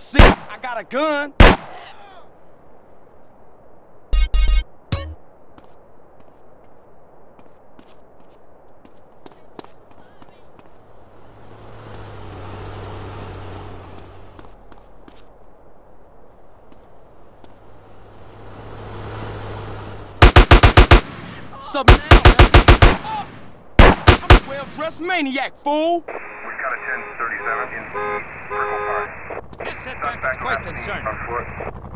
See, I got a gun. Sup now? I'm a well-dressed maniac, fool. We've got a 1037 in Is quite foot.